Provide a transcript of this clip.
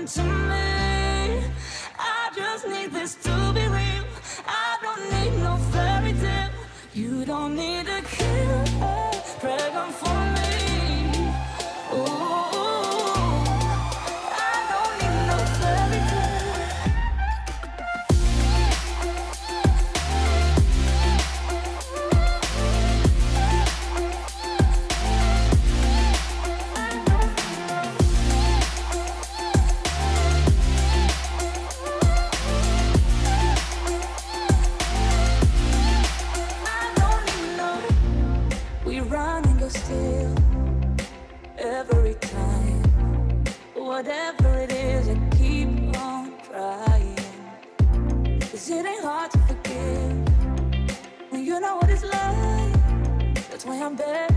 Charming to me. I just need this to be real. I don't need no fairy tale. You don't need a kill still every time. Whatever it is, I keep on trying. 'Cause it ain't hard to forgive when you know what it's like. That's why I'm better